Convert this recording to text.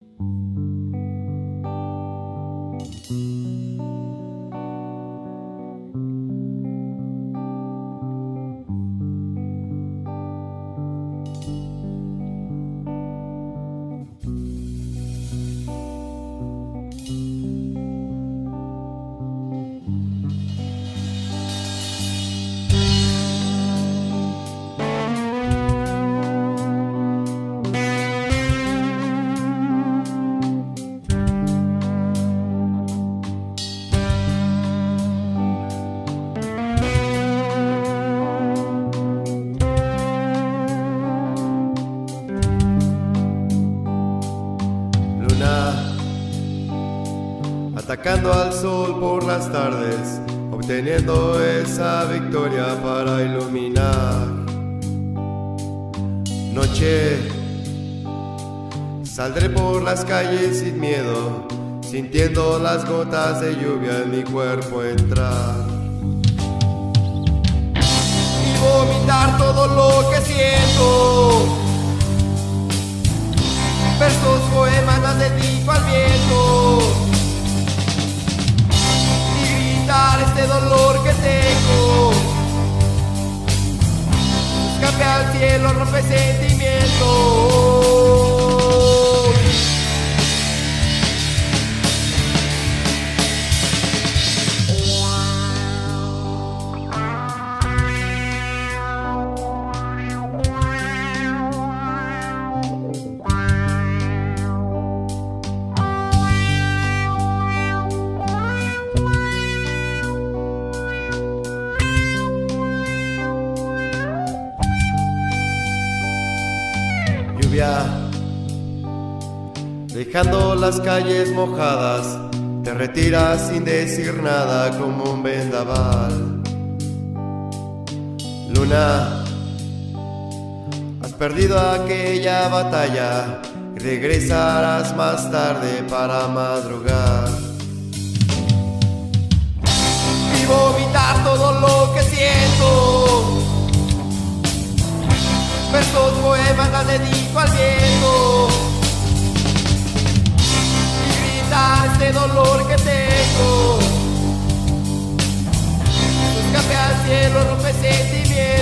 you atacando al sol por las tardes, obteniendo esa victoria para iluminar. Noche, saldré por las calles sin miedo, sintiendo las gotas de lluvia en mi cuerpo entrar. Y vomitar todo lo que siento. Poemas, las dedico al viento. Y gritar este dolor que tengo. Escape al cielo, rompe dejando las calles mojadas, te retiras sin decir nada como un vendaval. Luna, has perdido aquella batalla regresarás más tarde para madrugar. Y vomitar todo lo al viejo y grita este dolor que tengo. Escape al cielo, rompe sentimiento.